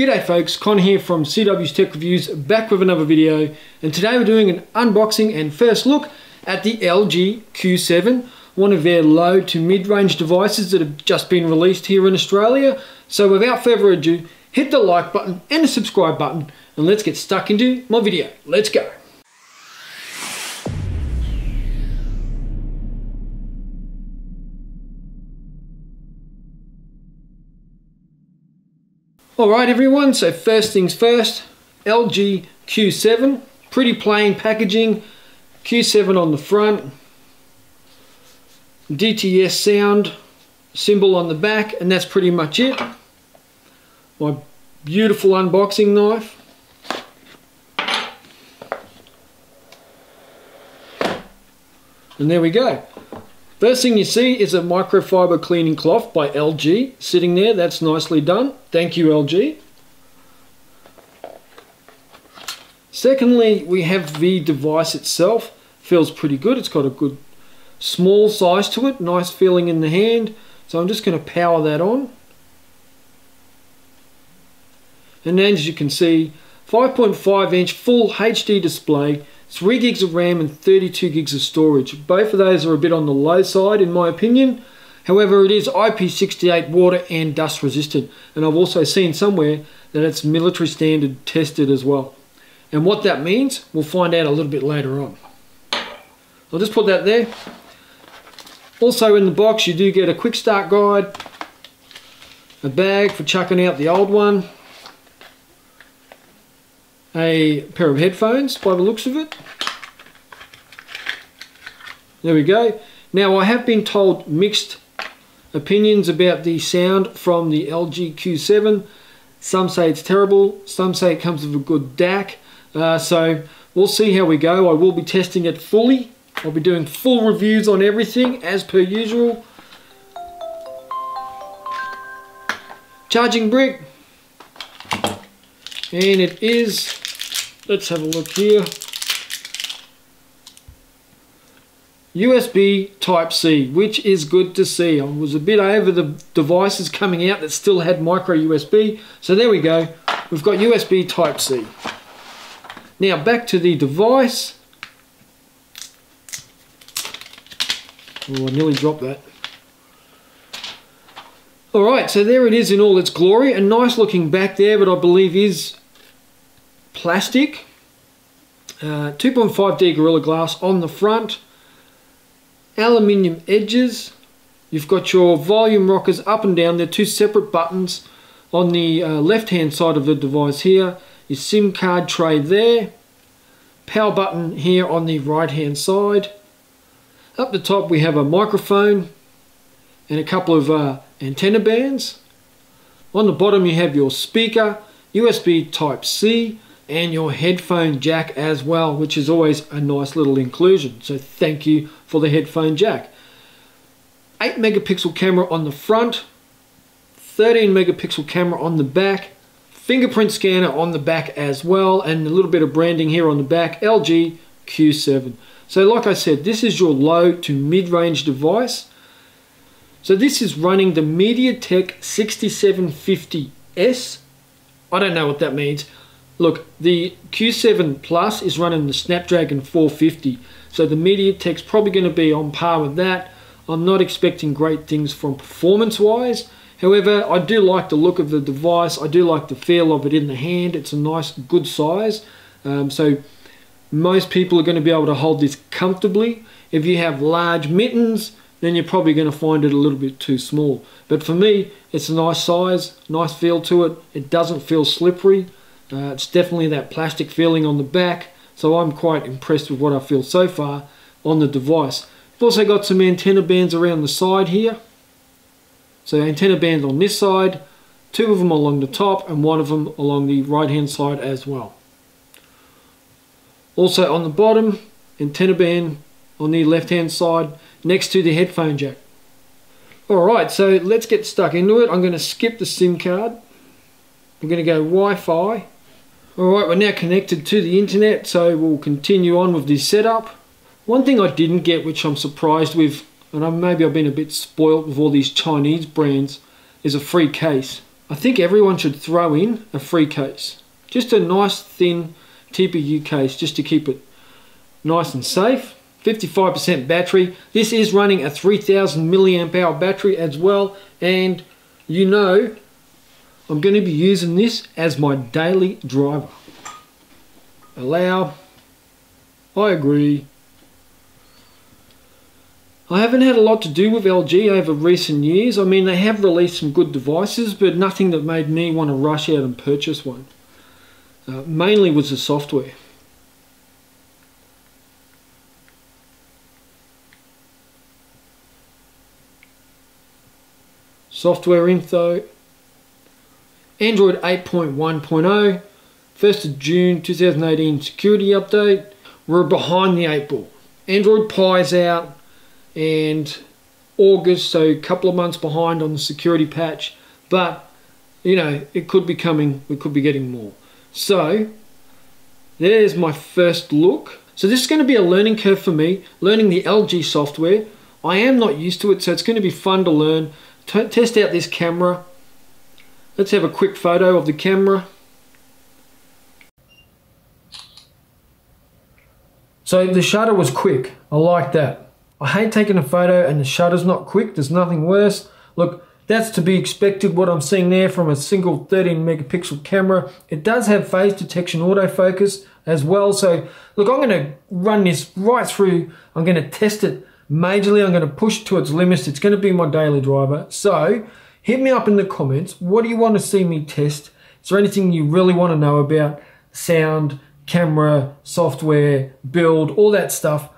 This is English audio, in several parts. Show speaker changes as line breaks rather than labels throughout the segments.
G'day folks, Con here from CW's Tech Reviews, back with another video. And today we're doing an unboxing and first look at the LG Q7, one of their low to mid-range devices that have just been released here in Australia. So without further ado, hit the like button and the subscribe button, and let's get stuck into my video. Let's go. Alright everyone, so first things first, LG Q7, pretty plain packaging, Q7 on the front, DTS sound symbol on the back, and that's pretty much it. My beautiful unboxing knife. And there we go. First thing you see is a microfiber cleaning cloth by LG sitting there. That's nicely done. Thank you, LG. Secondly, we have the device itself. Feels pretty good. It's got a good small size to it. Nice feeling in the hand. So I'm just going to power that on. And as you can see, 5.5 inch full HD display 3 gigs of RAM and 32 gigs of storage. Both of those are a bit on the low side in my opinion. However, it is IP68 water and dust resistant. And I've also seen somewhere that it's military standard tested as well. And what that means, we'll find out a little bit later on. I'll just put that there. Also in the box, you do get a quick start guide, a bag for chucking out the old one, a pair of headphones by the looks of it. There we go. Now I have been told mixed opinions about the sound from the LG Q7. Some say it's terrible, some say it comes with a good DAC. Uh, so we'll see how we go. I will be testing it fully. I'll be doing full reviews on everything as per usual. Charging brick. And it is Let's have a look here. USB Type-C, which is good to see. I was a bit over the devices coming out that still had micro USB. So there we go. We've got USB Type-C. Now back to the device. Oh, I nearly dropped that. Alright, so there it is in all its glory. A nice looking back there, but I believe is plastic, uh, 2.5D Gorilla Glass on the front, aluminium edges, you've got your volume rockers up and down, they're two separate buttons. On the uh, left hand side of the device here, your SIM card tray there, power button here on the right hand side, up the top we have a microphone and a couple of uh, antenna bands, on the bottom you have your speaker, USB Type-C, and your headphone jack as well, which is always a nice little inclusion. So thank you for the headphone jack. 8 megapixel camera on the front, 13 megapixel camera on the back, fingerprint scanner on the back as well, and a little bit of branding here on the back, LG Q7. So like I said, this is your low to mid-range device. So this is running the MediaTek 6750S. I don't know what that means. Look, the Q7 Plus is running the Snapdragon 450, so the MediaTek's probably going to be on par with that. I'm not expecting great things from performance-wise. However, I do like the look of the device. I do like the feel of it in the hand. It's a nice, good size. Um, so most people are going to be able to hold this comfortably. If you have large mittens, then you're probably going to find it a little bit too small. But for me, it's a nice size, nice feel to it. It doesn't feel slippery. Uh, it's definitely that plastic feeling on the back, so I'm quite impressed with what I feel so far on the device. I've also got some antenna bands around the side here. So antenna bands on this side, two of them along the top and one of them along the right hand side as well. Also on the bottom, antenna band on the left hand side next to the headphone jack. Alright, so let's get stuck into it. I'm going to skip the SIM card. I'm going to go Wi-Fi Alright, we're now connected to the internet, so we'll continue on with this setup. One thing I didn't get, which I'm surprised with, and maybe I've been a bit spoilt with all these Chinese brands, is a free case. I think everyone should throw in a free case. Just a nice thin TPU case just to keep it nice and safe. 55% battery. This is running a 3000 milliamp hour battery as well and you know I'm going to be using this as my daily driver. Allow. I agree. I haven't had a lot to do with LG over recent years. I mean, they have released some good devices, but nothing that made me want to rush out and purchase one. Uh, mainly was the software. Software info. Android 8.1.0. 1st of June 2018 security update. We're behind the 8 ball. Android Pie's out and August, so a couple of months behind on the security patch. But, you know, it could be coming, we could be getting more. So, there's my first look. So this is going to be a learning curve for me, learning the LG software. I am not used to it, so it's going to be fun to learn test out this camera. Let's have a quick photo of the camera. So the shutter was quick. I like that. I hate taking a photo and the shutter's not quick. There's nothing worse. Look, that's to be expected what I'm seeing there from a single 13 megapixel camera. It does have phase detection autofocus as well. So look, I'm going to run this right through. I'm going to test it majorly. I'm going to push to its limits. It's going to be my daily driver. So hit me up in the comments. What do you want to see me test? Is there anything you really want to know about sound, camera, software, build, all that stuff?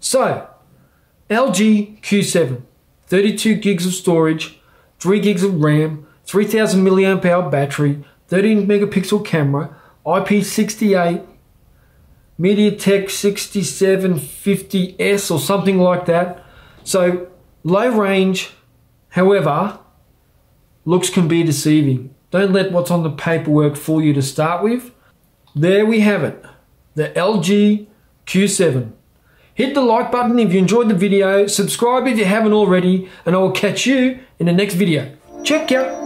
So LG Q7, 32 gigs of storage, 3 gigs of RAM, 3000 milliamp hour battery, 13 megapixel camera, IP68, MediaTek 6750S or something like that. So low range, however, looks can be deceiving. Don't let what's on the paperwork fool you to start with. There we have it, the LG Q7. Hit the like button if you enjoyed the video, subscribe if you haven't already, and I will catch you in the next video. Check out.